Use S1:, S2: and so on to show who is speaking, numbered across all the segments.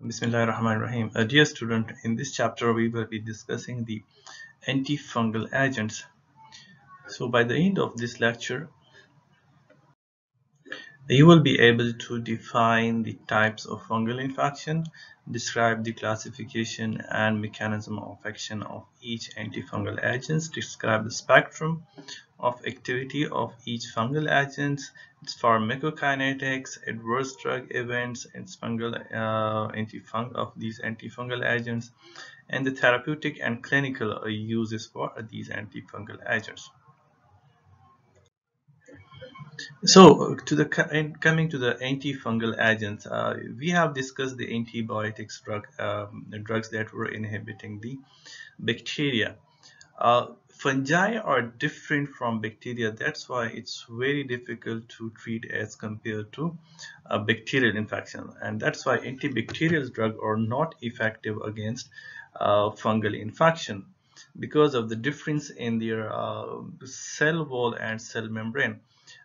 S1: Bismillah ar-Rahman rahim Uh, dear student, in this chapter we will be discussing the antifungal agents. So by the end of this lecture, you will be able to define the types of fungal infection, describe the classification and mechanism of action of each antifungal agent, describe the spectrum of activity of each fungal agent, its pharmacokinetics, adverse drug events, its fungal uh, antifung of these antifungal agents, and the therapeutic and clinical uses for these antifungal agents. So to the coming to the antifungal agents, uh, we have discussed the antibiotics drug um, drugs that were inhibiting the bacteria. Uh, fungi are different from bacteria. That's why it's very difficult to treat as compared to a bacterial infection, and that's why antibacterial drugs are not effective against uh, fungal infection because of the difference in their uh, cell wall and cell membrane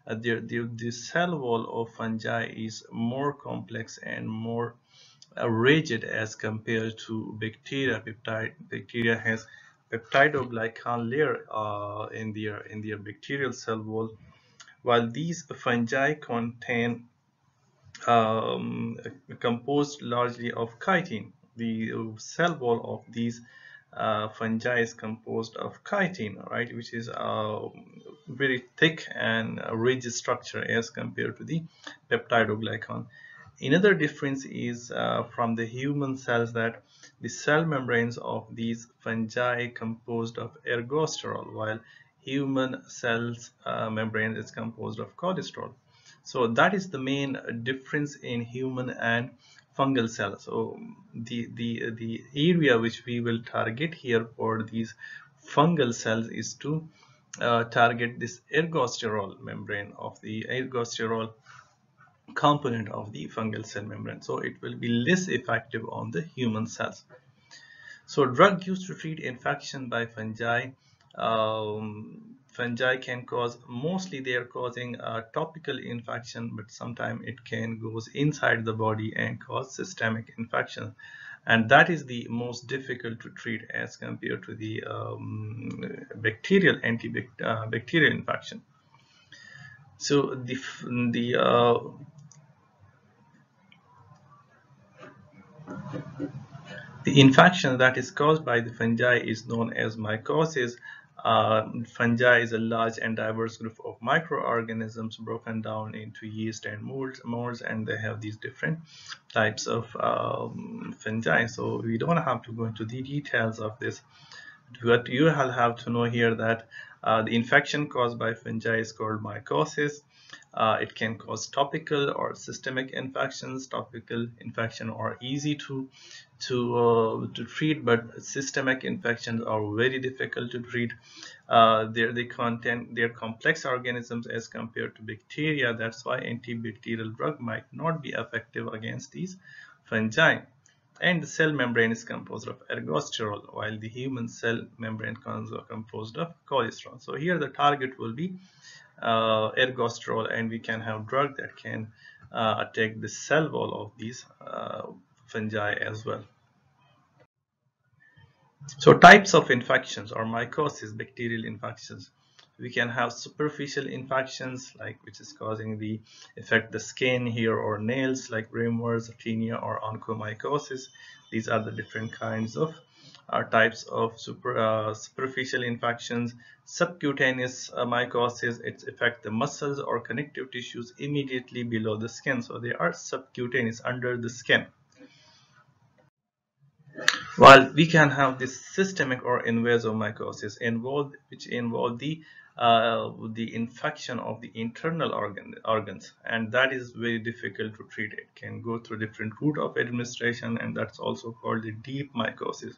S1: uh, the, the, the cell wall of fungi is more complex and more uh, rigid as compared to bacteria. Peptide, bacteria has peptidoglycan layer uh, in their in their bacterial cell wall, while these fungi contain um, composed largely of chitin. The cell wall of these uh, fungi is composed of chitin, right, which is a very thick and rigid structure as compared to the peptidoglycan. Another difference is uh, from the human cells that the cell membranes of these fungi composed of ergosterol, while human cells uh, membrane is composed of cholesterol. So that is the main difference in human and fungal cells. So the, the, the area which we will target here for these fungal cells is to uh, target this ergosterol membrane of the ergosterol component of the fungal cell membrane. So it will be less effective on the human cells. So drug used to treat infection by fungi um, fungi can cause mostly they are causing a topical infection but sometimes it can goes inside the body and cause systemic infection and that is the most difficult to treat as compared to the um, bacterial antibacterial uh, infection so the the uh, the infection that is caused by the fungi is known as mycosis uh, fungi is a large and diverse group of microorganisms broken down into yeast and molds, molds and they have these different types of um, fungi. So we don't have to go into the details of this. But you will have to know here that uh, the infection caused by fungi is called mycosis. Uh, it can cause topical or systemic infections. Topical infection are easy to to uh, to treat, but systemic infections are very difficult to treat. Uh, they're they contain they're complex organisms as compared to bacteria. That's why antibacterial drug might not be effective against these fungi. And the cell membrane is composed of ergosterol, while the human cell membrane is composed of cholesterol. So here the target will be uh, ergosterol and we can have drug that can uh, attack the cell wall of these uh, fungi as well. So types of infections or mycosis, bacterial infections. We can have superficial infections like which is causing the affect the skin here or nails like ringworms, tinea or onychomycosis. These are the different kinds of types of super, uh, superficial infections. Subcutaneous mycosis, it affects the muscles or connective tissues immediately below the skin. So they are subcutaneous under the skin. While we can have this systemic or invasive mycosis involved, which involve the uh, the infection of the internal organ, organs and that is very difficult to treat. It can go through different route of administration and that's also called the deep mycosis.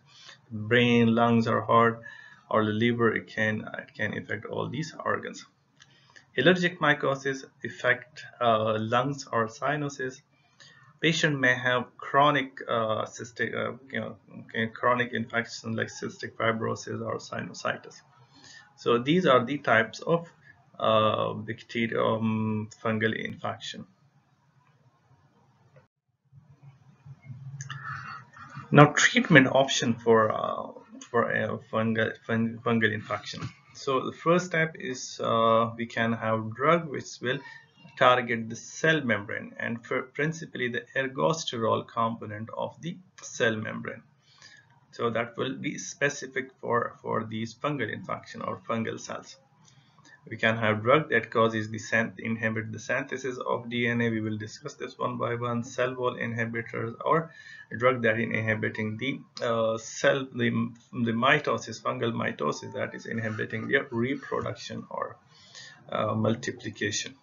S1: Brain lungs or heart or the liver it can it can affect all these organs. Allergic mycosis affect uh, lungs or sinuses patient may have chronic uh, cystic uh, you know chronic infection like cystic fibrosis or sinusitis so these are the types of uh, bacterium fungal infection. Now treatment option for uh, for a fungal, fungal infection. So the first step is uh, we can have drug which will target the cell membrane and principally the ergosterol component of the cell membrane. So that will be specific for, for these fungal infection or fungal cells. We can have drug that causes the inhibit the synthesis of DNA we will discuss this one by one. Cell wall inhibitors or drug that is inhibiting the uh, cell the, the mitosis fungal mitosis that is inhibiting their reproduction or uh, multiplication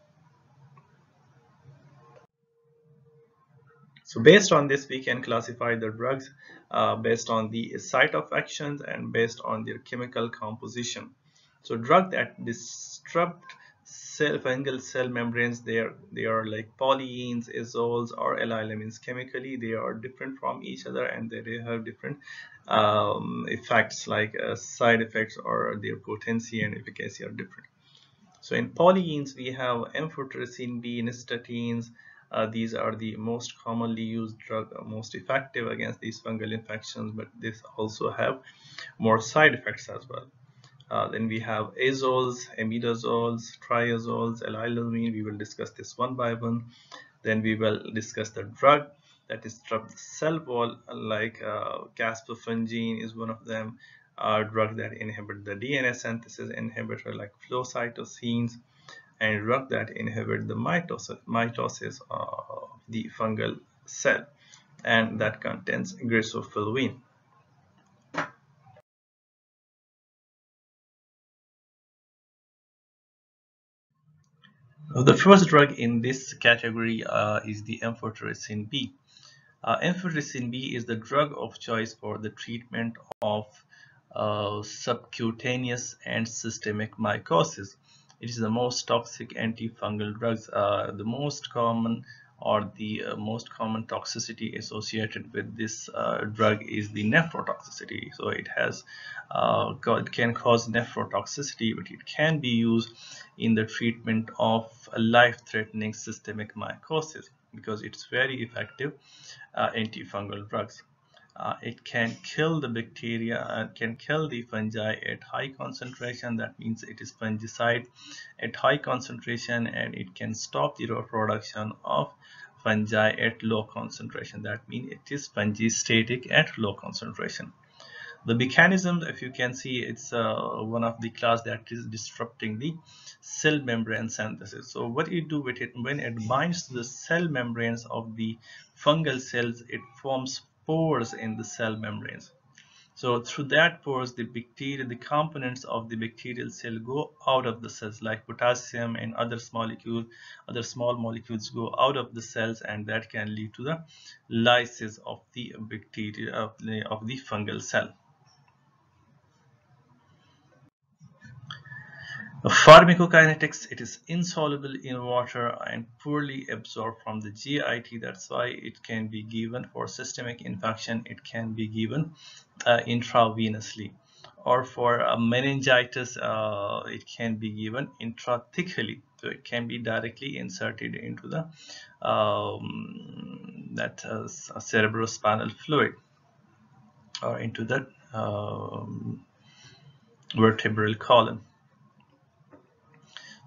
S1: so based on this we can classify the drugs uh, based on the site of actions and based on their chemical composition. So drug that disrupt cell fungal cell membranes they are they are like polyenes azoles or allylamines chemically they are different from each other and they have different um, effects like uh, side effects or their potency and efficacy are different. So in polyenes we have amphotericin B nystatina uh, these are the most commonly used drug uh, most effective against these fungal infections but this also have more side effects as well uh, then we have azoles, imidazoles, triazoles, allylamine. We will discuss this one by one. Then we will discuss the drug that disrupts cell wall, like uh, caspofungin is one of them. Uh, drug that inhibit the DNA synthesis inhibitor like flucytosines and drug that inhibit the mitosis, of the fungal cell and that contains griseofulvin. The first drug in this category uh, is the amphotericin B. Uh, amphotericin B is the drug of choice for the treatment of uh, subcutaneous and systemic mycosis. It is the most toxic antifungal drugs. Uh, the most common or the uh, most common toxicity associated with this uh, drug is the nephrotoxicity. So it has uh, it can cause nephrotoxicity, but it can be used in the treatment of life-threatening systemic mycosis because it's very effective uh, antifungal drugs. Uh, it can kill the bacteria and can kill the fungi at high concentration. That means it is fungicide at high concentration and it can stop the reproduction of fungi at low concentration. That means it is fungistatic at low concentration. The mechanism if you can see it's uh, one of the class that is disrupting the cell membrane synthesis. So what you do with it? When it binds to the cell membranes of the fungal cells it forms pores in the cell membranes. So through that pores, the bacteria, the components of the bacterial cell go out of the cells like potassium and other molecules, other small molecules go out of the cells and that can lead to the lysis of the bacteria of the, of the fungal cell. Pharmacokinetics, it is insoluble in water and poorly absorbed from the GIT. That's why it can be given for systemic infection. It can be given uh, intravenously. Or for uh, meningitis, uh, it can be given intrathecally. So it can be directly inserted into the um, that uh, cerebrospinal fluid or into the um, vertebral column.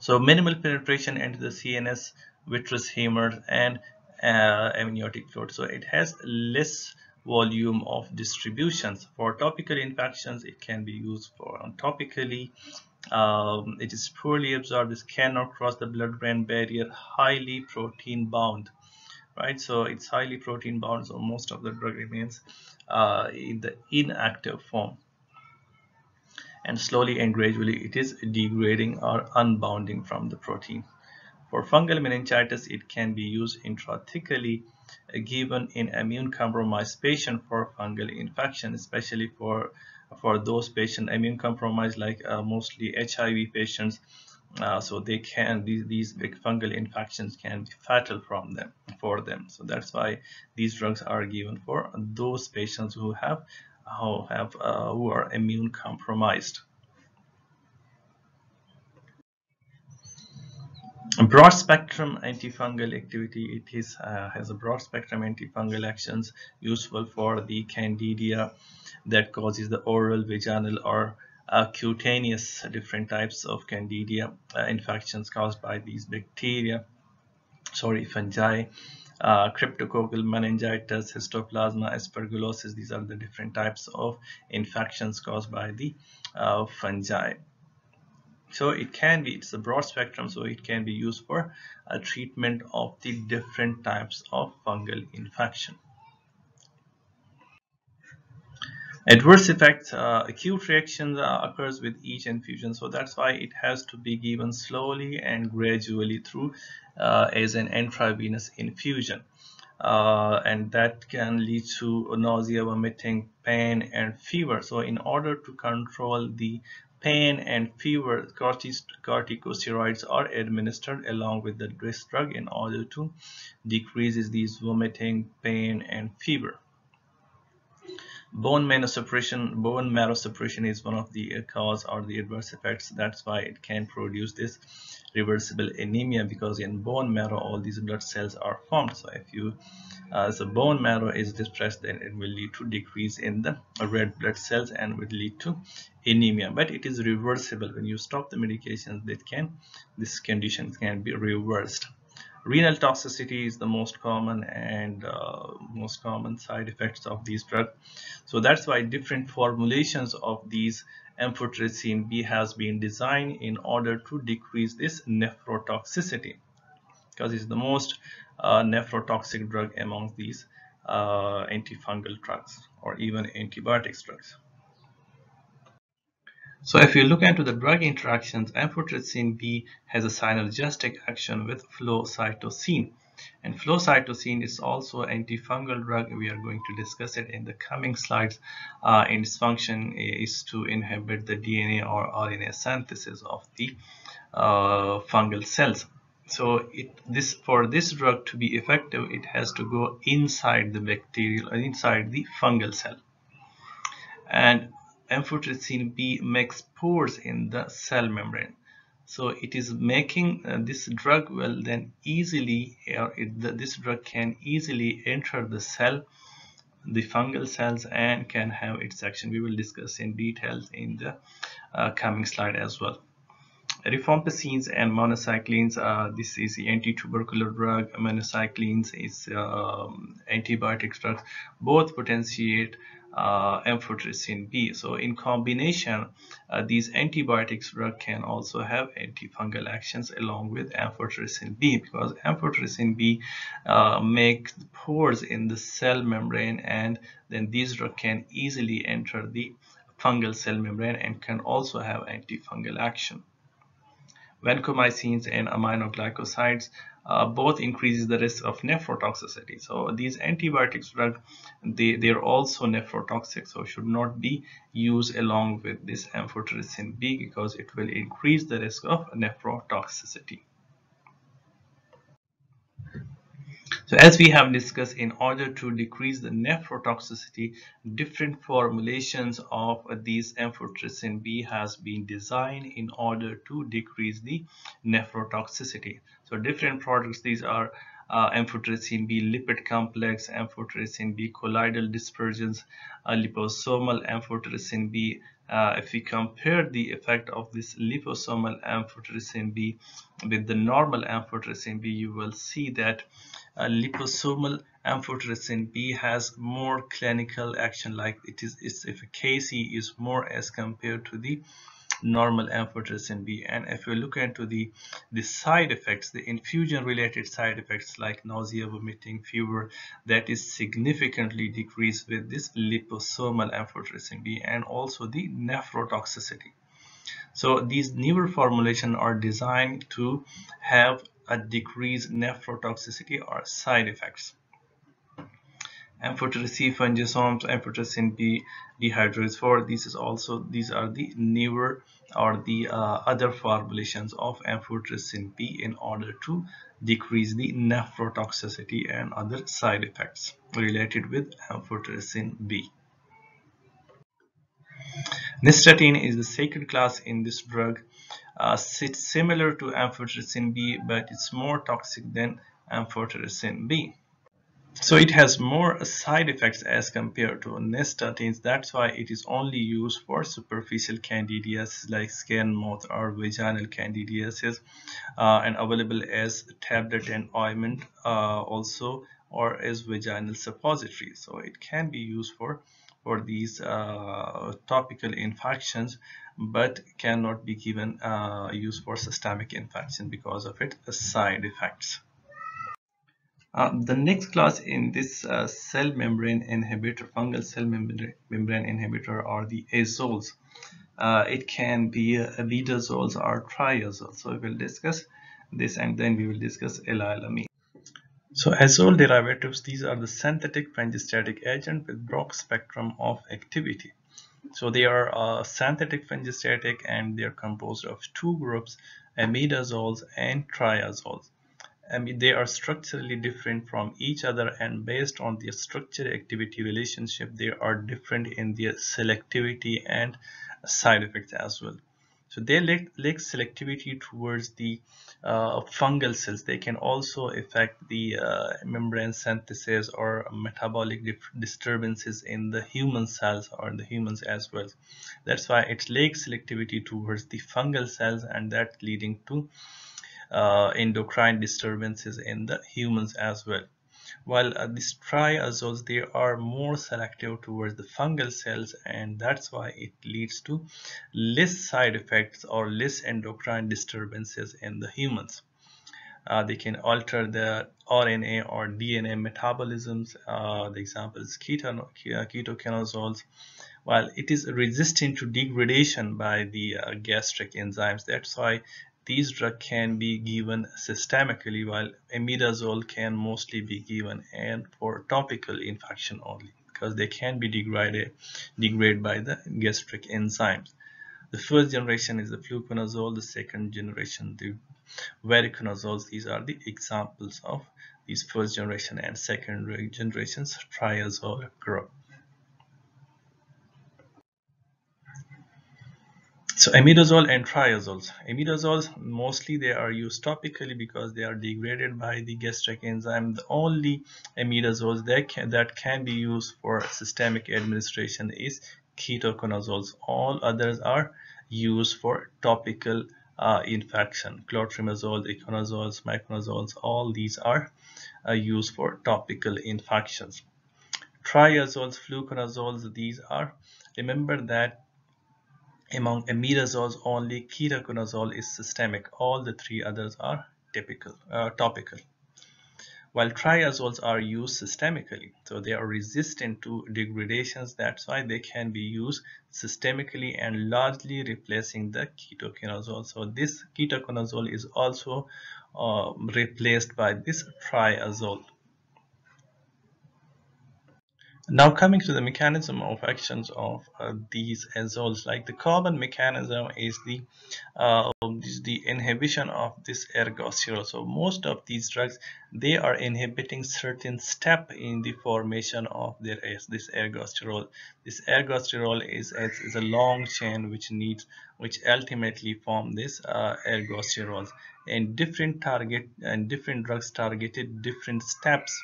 S1: So minimal penetration into the CNS, vitreous humor and uh, amniotic fluid. So it has less volume of distributions. For topical infections, it can be used for topically. Um, it is poorly absorbed. This cannot cross the blood-brain barrier. Highly protein bound, right? So it's highly protein bound. So most of the drug remains uh, in the inactive form and slowly and gradually it is degrading or unbounding from the protein. For fungal meningitis, it can be used intrathecally uh, given in immune compromised patient for fungal infection, especially for for those patients immune compromised like uh, mostly HIV patients. Uh, so they can these these big fungal infections can be fatal from them for them. So that's why these drugs are given for those patients who have who have uh, who are immune compromised. broad spectrum antifungal activity it is uh, has a broad spectrum antifungal actions useful for the candida that causes the oral vaginal or uh, cutaneous different types of candida uh, infections caused by these bacteria sorry fungi uh, cryptococcal meningitis histoplasma aspergillosis these are the different types of infections caused by the uh, fungi. So it can be it's a broad spectrum so it can be used for a treatment of the different types of fungal infection adverse effects uh, acute reaction uh, occurs with each infusion. So that's why it has to be given slowly and gradually through uh, as an intravenous infusion. Uh, and that can lead to nausea vomiting pain and fever. So in order to control the pain and fever, corticosteroids are administered along with the drug in order to decrease these vomiting, pain, and fever. Bone marrow suppression, bone marrow suppression is one of the cause or the adverse effects. That's why it can produce this reversible anemia because in bone marrow all these blood cells are formed. So if you uh, the bone marrow is depressed then it will lead to decrease in the red blood cells and will lead to anemia but it is reversible when you stop the medications that can this condition can be reversed renal toxicity is the most common and uh, most common side effects of these drugs so that's why different formulations of these amphotericin B has been designed in order to decrease this nephrotoxicity because it's the most uh, nephrotoxic drug among these uh, antifungal drugs or even antibiotics drugs. So if you look into the drug interactions, amphotericin B has a synergistic action with flucytosine. And flucytosine is also an antifungal drug. We are going to discuss it in the coming slides. Uh, and its function is to inhibit the DNA or RNA synthesis of the uh, fungal cells so it this for this drug to be effective it has to go inside the bacterial inside the fungal cell and amphotericin B makes pores in the cell membrane. So it is making uh, this drug will then easily or it, the, this drug can easily enter the cell the fungal cells and can have its action. We will discuss in details in the uh, coming slide as well. Rifampicins and minocyclines uh, this is the anti-tubercular drug. Minocyclines is um, antibiotic drugs. Both potentiate amphotericin B. So in combination, uh, these antibiotics drug can also have antifungal actions along with amphotericin B because amphotericin B uh, makes pores in the cell membrane and then these drug can easily enter the fungal cell membrane and can also have antifungal action vancomycins and aminoglycosides uh, both increases the risk of nephrotoxicity. So these antibiotics drug, they, they're also nephrotoxic, so should not be used along with this amphotericin B because it will increase the risk of nephrotoxicity. So as we have discussed, in order to decrease the nephrotoxicity, different formulations of these amphotericin B has been designed in order to decrease the nephrotoxicity. So different products, these are uh, amphotericin B lipid complex, amphotericin B colloidal dispersions, uh, liposomal amphotericin B. Uh, if we compare the effect of this liposomal amphotericin B with the normal amphotericin B, you will see that uh, liposomal amphotericin B has more clinical action like it is its efficacy is more as compared to the normal amphotericin B and if we look into the the side effects the infusion related side effects like nausea vomiting fever that is significantly decreased with this liposomal amphotericin B and also the nephrotoxicity so these newer formulations are designed to have a decreased nephrotoxicity or side effects. Amphotericin fungisomes, amphotericin B dehydroase 4. This is also these are the newer or the uh, other formulations of amphotericin B in order to decrease the nephrotoxicity and other side effects related with amphotericin B. Nystatin is the second class in this drug uh, it's similar to amphotericin B but it's more toxic than amphotericin B so it has more side effects as compared to nystatins. That's why it is only used for superficial candidiasis like skin mouth or vaginal candidiasis uh, and available as tablet and ointment uh, also or as vaginal suppository. So it can be used for for these uh, topical infections but cannot be given uh, used for systemic infection because of its side effects uh, the next class in this uh, cell membrane inhibitor, fungal cell membrane, inhibitor are the azoles. Uh, it can be uh, imidazoles or triazoles. So we will discuss this and then we will discuss allylamine. So azole derivatives, these are the synthetic fungistatic agent with broad spectrum of activity. So they are uh, synthetic fungistatic and they are composed of two groups, imidazoles and triazoles. I mean, they are structurally different from each other and based on the structure activity relationship they are different in their selectivity and side effects as well. So they lack, lack selectivity towards the uh, fungal cells. They can also affect the uh, membrane synthesis or metabolic disturbances in the human cells or the humans as well. That's why it lacks selectivity towards the fungal cells and that leading to uh, endocrine disturbances in the humans as well. While uh, these triazoles they are more selective towards the fungal cells and that's why it leads to less side effects or less endocrine disturbances in the humans. Uh, they can alter the RNA or DNA metabolisms uh, the example is while it is resistant to degradation by the uh, gastric enzymes that's why these drugs can be given systemically while imidazole can mostly be given and for topical infection only because they can be degraded, degraded by the gastric enzymes. The first generation is the fluconazole, the second generation the voriconazoles. These are the examples of these first generation and second generations triazole group. So imidazole and triazoles. Imidazoles mostly they are used topically because they are degraded by the gastric enzyme. The only imidazoles that can, that can be used for systemic administration is ketoconazoles. All others are used for topical uh, infection. Clotrimazole, econazoles, miconazoles, all these are uh, used for topical infections. Triazoles, fluconazoles, these are, remember that among imidazoles, only ketoconazole is systemic. All the three others are typical, uh, topical. While triazoles are used systemically, so they are resistant to degradations. That's why they can be used systemically and largely replacing the ketoconazole. So this ketoconazole is also uh, replaced by this triazole. Now coming to the mechanism of actions of uh, these azoles, like the carbon mechanism is the uh, is the inhibition of this ergosterol. So most of these drugs they are inhibiting certain step in the formation of their this ergosterol. This ergosterol is, is a long chain which needs which ultimately form this uh, ergosterols and different target and different drugs targeted different steps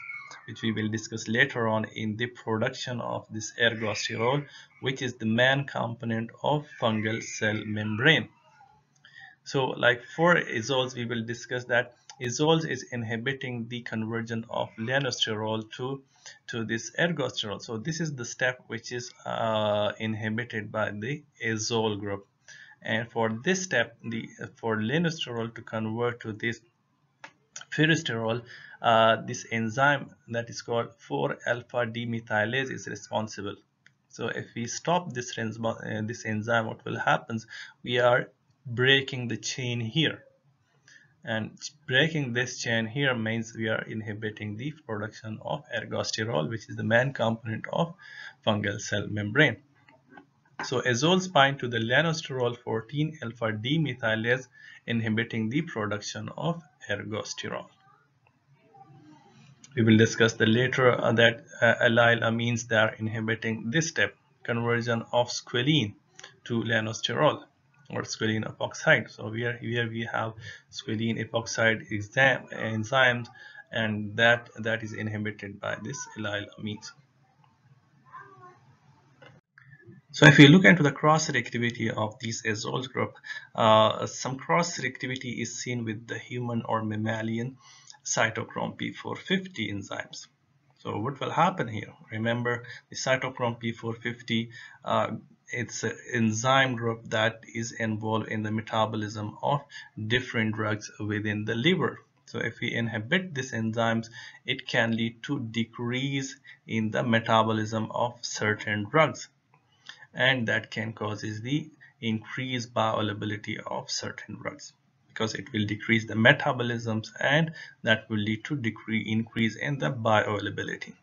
S1: which we will discuss later on in the production of this ergosterol which is the main component of fungal cell membrane. So like for azoles we will discuss that azoles is inhibiting the conversion of lanosterol to to this ergosterol so this is the step which is uh, inhibited by the azole group. And for this step the for lanosterol to convert to this phyresterol uh, this enzyme that is called 4-alpha demethylase is responsible. So if we stop this, uh, this enzyme, what will happen? We are breaking the chain here. And breaking this chain here means we are inhibiting the production of ergosterol, which is the main component of fungal cell membrane. So azoles bind to the lanosterol 14 alpha demethylase inhibiting the production of ergosterol. We will discuss the later uh, that uh, allyl amines that are inhibiting this step, conversion of squalene to lanosterol. or squalene epoxide. So here, here we have squalene epoxide enzymes and that that is inhibited by this allyl amines. So if you look into the cross-reactivity of these azole group, uh, some cross-reactivity is seen with the human or mammalian cytochrome P450 enzymes. So what will happen here? Remember the cytochrome P450, uh, it's an enzyme group that is involved in the metabolism of different drugs within the liver. So if we inhibit these enzymes, it can lead to decrease in the metabolism of certain drugs and that can causes the increased bioavailability of certain drugs because it will decrease the metabolisms and that will lead to decrease increase in the bioavailability.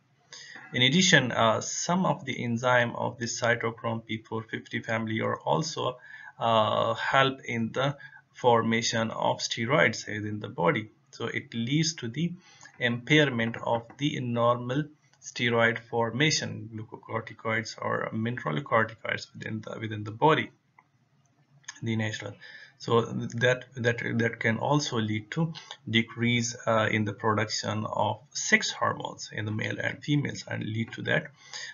S1: In addition, uh, some of the enzyme of this cytochrome P450 family are also uh, help in the formation of steroids within the body. So it leads to the impairment of the normal steroid formation, glucocorticoids or mineralocorticoids within the within the body, the natural. So that that that can also lead to decrease uh, in the production of sex hormones in the male and females, and lead to that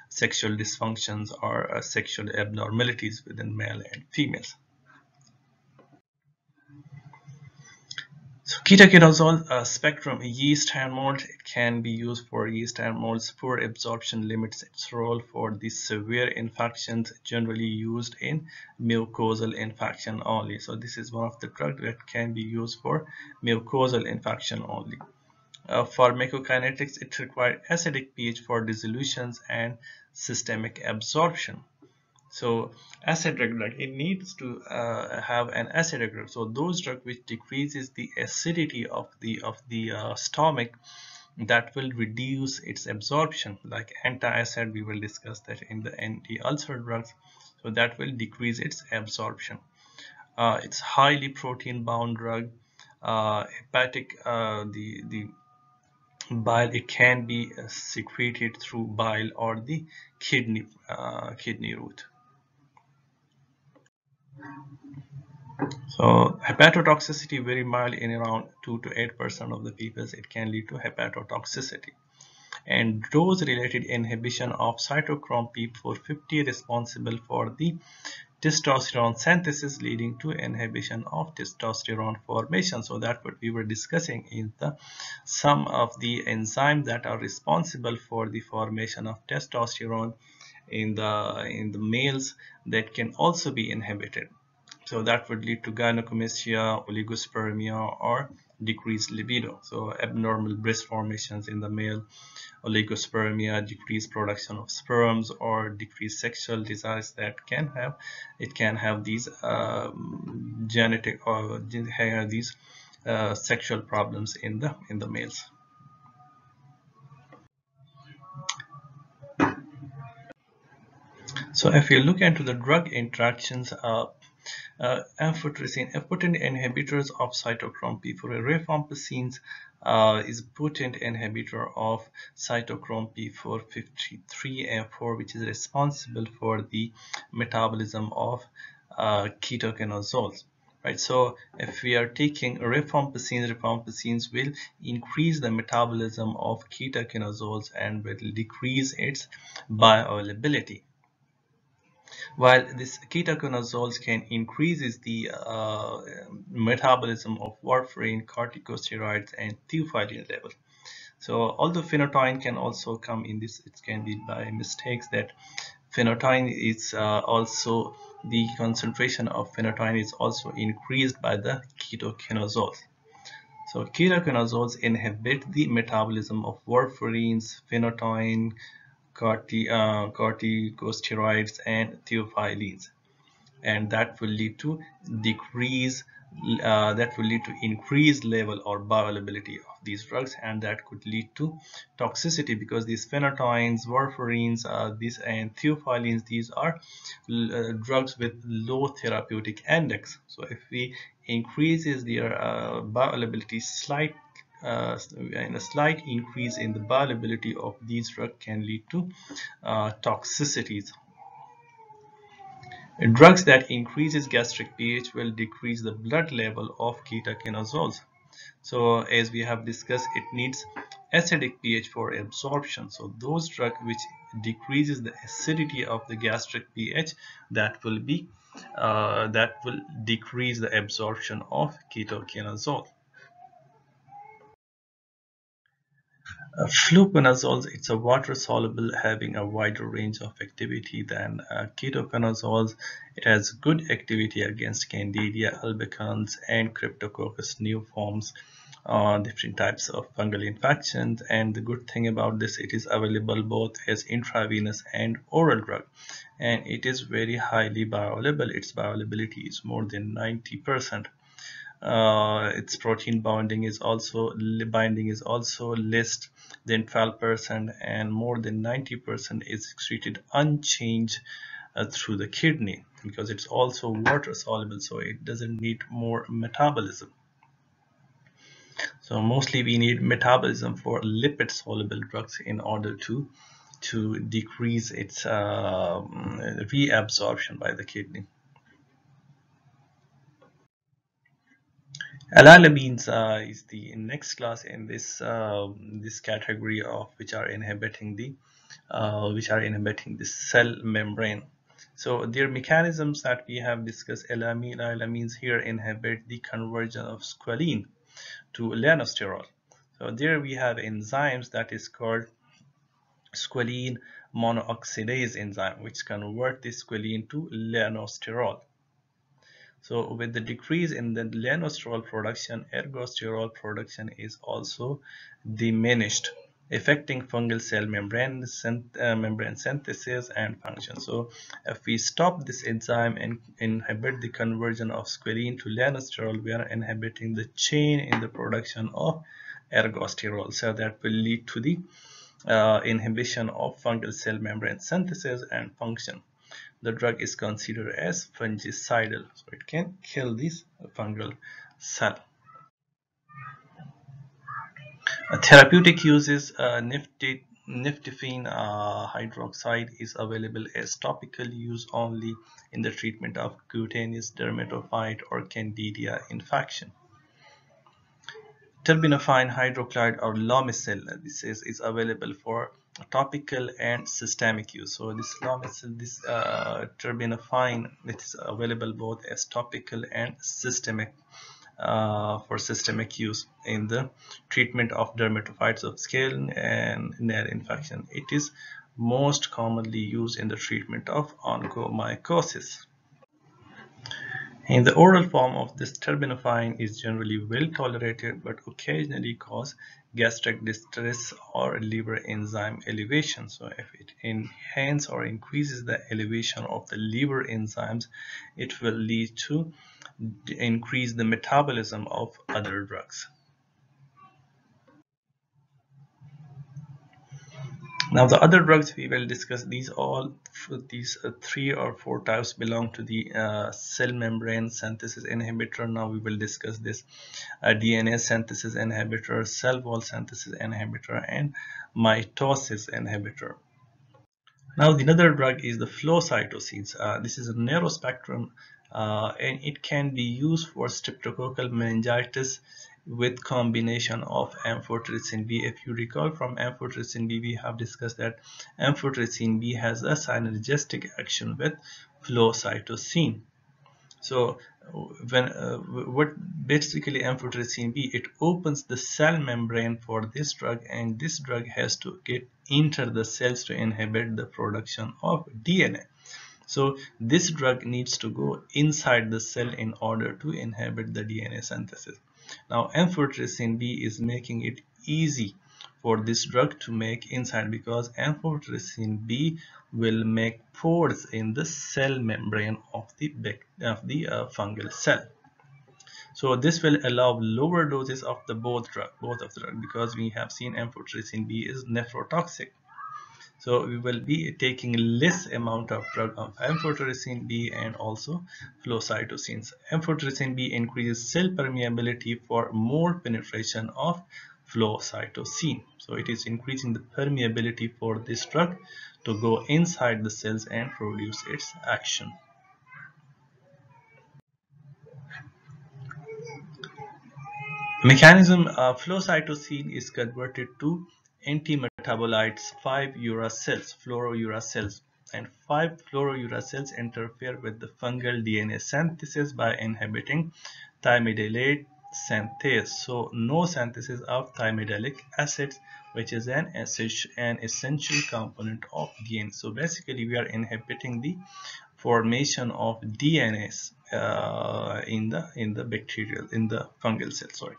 S1: sexual dysfunctions or uh, sexual abnormalities within male and females. So uh, spectrum yeast and mold it can be used for yeast and mold's poor absorption limits its role for the severe infections generally used in mucosal infection only. So this is one of the drugs that can be used for mucosal infection only. Uh, for pharmacokinetics, it requires acidic pH for dissolutions and systemic absorption so acid drug it needs to uh, have an acid drug so those drug which decreases the acidity of the of the uh, stomach that will reduce its absorption. Like anti-acid we will discuss that in the anti-ulcer drugs. So that will decrease its absorption. Uh, it's highly protein bound drug. Uh, hepatic uh, the the bile it can be uh, secreted through bile or the kidney kidney route so hepatotoxicity very mild in around 2 to 8 percent of the people it can lead to hepatotoxicity. And dose related inhibition of cytochrome P450 responsible for the testosterone synthesis leading to inhibition of testosterone formation. So that what we were discussing is the some of the enzymes that are responsible for the formation of testosterone in the in the males that can also be inhibited. So that would lead to gynecomastia oligospermia or decreased libido. So abnormal breast formations in the male oligospermia decreased production of sperms or decreased sexual desires that can have it can have these um, genetic or these uh, sexual problems in the in the males So if you look into the drug interactions, uh, uh, amphotericin, a potent inhibitors of cytochrome P4, rifampicin uh, is a potent inhibitor of cytochrome P453 which is responsible for the metabolism of uh, right? So if we are taking rifampicin rifampicins will increase the metabolism of ketoconazoles and will decrease its bioavailability while this ketoconazoles can increases the uh, metabolism of warfarin, corticosteroids, and theophylline level. So although phenytoin can also come in this, it can be by mistakes that phenytoin is uh, also the concentration of phenytoin is also increased by the ketoconazoles. So ketoconazoles inhibit the metabolism of warfarins, phenytoin, corti, uh, corticosteroids and theophylline. And that will lead to decrease uh, that will lead to increased level or bioavailability of these drugs and that could lead to toxicity because these phenytoins, warfarins, uh, these and theophylline these are uh, drugs with low therapeutic index. So if we increases their uh, bioavailability slight uh, and a slight increase in the bioavailability of these drugs can lead to uh, toxicities Drugs that increases gastric pH will decrease the blood level of ketoconazoles. So as we have discussed, it needs acidic pH for absorption. So those drugs which decreases the acidity of the gastric pH that will be uh, that will decrease the absorption of ketoconazole. Fluconazole it's a water soluble having a wider range of activity than uh, ketoconazole. It has good activity against Candida albicans and Cryptococcus neoformans, uh, different types of fungal infections. And the good thing about this, it is available both as intravenous and oral drug. And it is very highly bioavailable. Its bioavailability is more than 90 percent uh, its protein binding is also binding is also less than 12% and more than 90% is excreted unchanged uh, through the kidney because it's also water soluble so it doesn't need more metabolism. So mostly we need metabolism for lipid soluble drugs in order to to decrease its uh, reabsorption by the kidney Allylamines uh, is the next class in this uh, this category of which are inhibiting the uh, which are inhibiting the cell membrane. So their mechanisms that we have discussed, allylamines here inhibit the conversion of squalene to lanosterol. So there we have enzymes that is called squalene monooxidase enzyme which convert the squalene to lanosterol. So with the decrease in the lanosterol production, ergosterol production is also diminished, affecting fungal cell membrane, uh, membrane synthesis and function. So if we stop this enzyme and inhibit the conversion of squalene to lanosterol, we are inhibiting the chain in the production of ergosterol. So that will lead to the uh, inhibition of fungal cell membrane synthesis and function the drug is considered as fungicidal so it can kill this fungal cell. A therapeutic uses uh, nifty nifedipine uh, hydroxide is available as topical use only in the treatment of cutaneous dermatophyte or candida infection. Terbinafine hydrochloride or Lamisil this is, is available for topical and systemic use. So this Lamisil this uh, terbinafine it is available both as topical and systemic uh, for systemic use in the treatment of dermatophytes of skin and nail infection. It is most commonly used in the treatment of onychomycosis in the oral form of this terbinafine is generally well tolerated but occasionally cause gastric distress or liver enzyme elevation. So if it enhances or increases the elevation of the liver enzymes, it will lead to increase the metabolism of other drugs. Now the other drugs we will discuss these all these uh, three or four types belong to the uh, cell membrane synthesis inhibitor. Now we will discuss this uh, DNA synthesis inhibitor, cell wall synthesis inhibitor and mitosis inhibitor. Now the other drug is the flucytosines. Uh, this is a narrow spectrum uh, and it can be used for streptococcal meningitis with combination of amphotericin B. If you recall from amphotericin B, we have discussed that amphotericin B has a synergistic action with flucytosine. So when uh, what basically amphotericin B, it opens the cell membrane for this drug and this drug has to get enter the cells to inhibit the production of DNA. So this drug needs to go inside the cell in order to inhibit the DNA synthesis. Now amphotericin B is making it easy for this drug to make inside because amphotericin B will make pores in the cell membrane of the, of the uh, fungal cell. So this will allow lower doses of the both drug, both of the drug because we have seen amphotericin B is nephrotoxic so we will be taking less amount of drug of amphotericin B and also flucytosines. Amphotericin B increases cell permeability for more penetration of flucytosine. So it is increasing the permeability for this drug to go inside the cells and produce its action. Mechanism of flucytosine is converted to anti-metabolites 5 uracils, fluorouracils, and 5 fluorouracils interfere with the fungal DNA synthesis by inhibiting thymidylate synthase. So no synthesis of thymidylic acids which is an an essential component of DNA. So basically we are inhibiting the formation of DNAs uh, in the in the bacterial in the fungal cell. Sorry.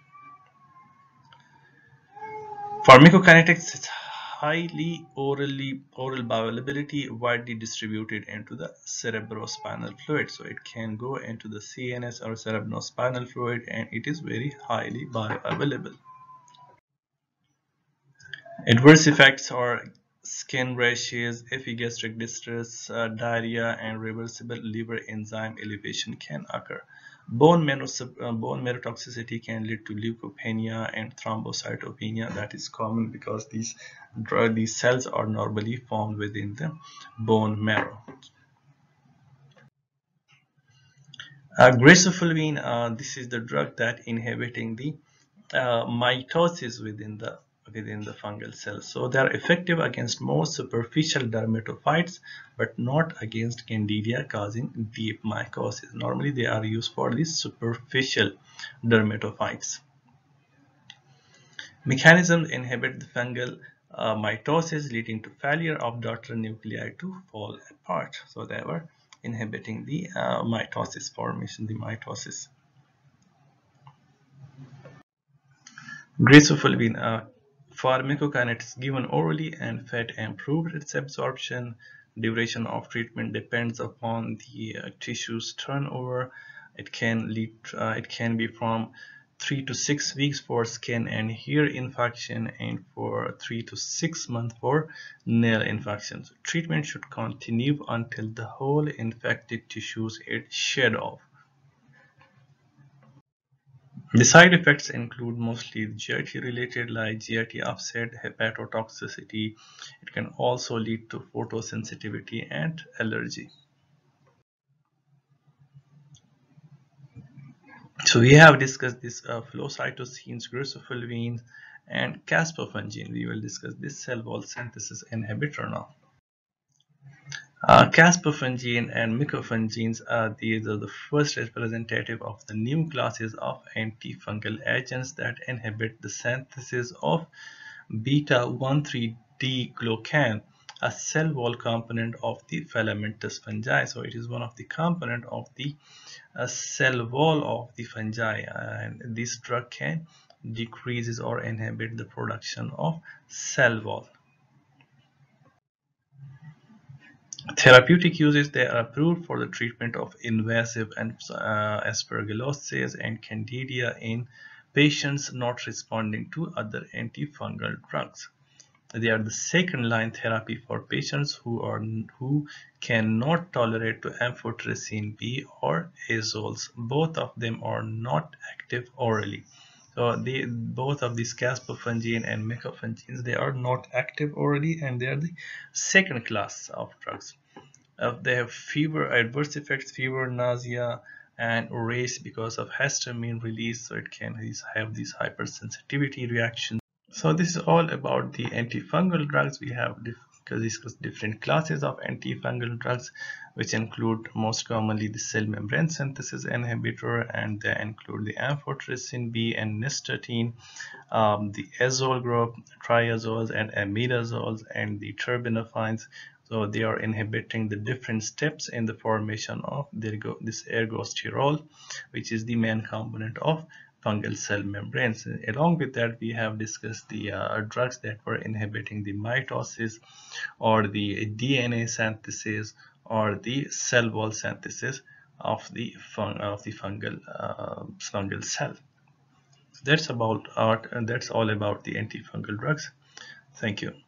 S1: Pharmacokinetics is highly orally oral bioavailability widely distributed into the cerebrospinal fluid. So it can go into the CNS or cerebrospinal fluid and it is very highly bioavailable. Adverse effects are skin rashes, epigastric distress, uh, diarrhea, and reversible liver enzyme elevation can occur. Bone marrow, uh, bone marrow toxicity can lead to leukopenia and thrombocytopenia. That is common because these these cells are normally formed within the bone marrow. Uh, uh, this is the drug that inhibiting the uh, mitosis within the within the fungal cells. So they are effective against most superficial dermatophytes but not against candida causing deep mycosis. Normally they are used for these superficial dermatophytes. Mechanisms inhibit the fungal uh, mitosis leading to failure of daughter nuclei to fall apart. So they were inhibiting the uh, mitosis formation, the mitosis. Griseofulvin uh, Pharmacokinetics given orally and fat improved its absorption. Duration of treatment depends upon the uh, tissue's turnover. It can lead. Uh, it can be from three to six weeks for skin and hair infection, and for three to six months for nail infections. Treatment should continue until the whole infected tissues is shed off. The side effects include mostly GIT related like GIT upset, hepatotoxicity. It can also lead to photosensitivity and allergy. So we have discussed this uh, flow cytosines, griseofulvin, and caspofungin. We will discuss this cell wall synthesis inhibitor now. Uh, caspofungin and micafungins are these are the first representative of the new classes of antifungal agents that inhibit the synthesis of beta-1,3-D-glucan, a cell wall component of the filamentous fungi. So it is one of the component of the uh, cell wall of the fungi, and this drug can decreases or inhibit the production of cell wall. Therapeutic uses they are approved for the treatment of invasive uh, aspergillosis and candida in patients not responding to other antifungal drugs. They are the second line therapy for patients who are who cannot tolerate to amphotericin B or azoles. Both of them are not active orally. So they both of these caspofungin and micafungins they are not active already and they are the second class of drugs. Uh, they have fever, adverse effects, fever, nausea, and race because of histamine release. So it can have these hypersensitivity reactions. So this is all about the antifungal drugs. We have discussed different classes of antifungal drugs which include most commonly the cell membrane synthesis inhibitor and they include the amphotericin B and nystatin, um, the azole group, triazoles and imidazoles and the terbinafines. So they are inhibiting the different steps in the formation of this ergosterol which is the main component of fungal cell membranes. Along with that, we have discussed the uh, drugs that were inhibiting the mitosis or the DNA synthesis or the cell wall synthesis of the fung of the fungal uh, fungal cell. That's about art, and that's all about the antifungal drugs. Thank you.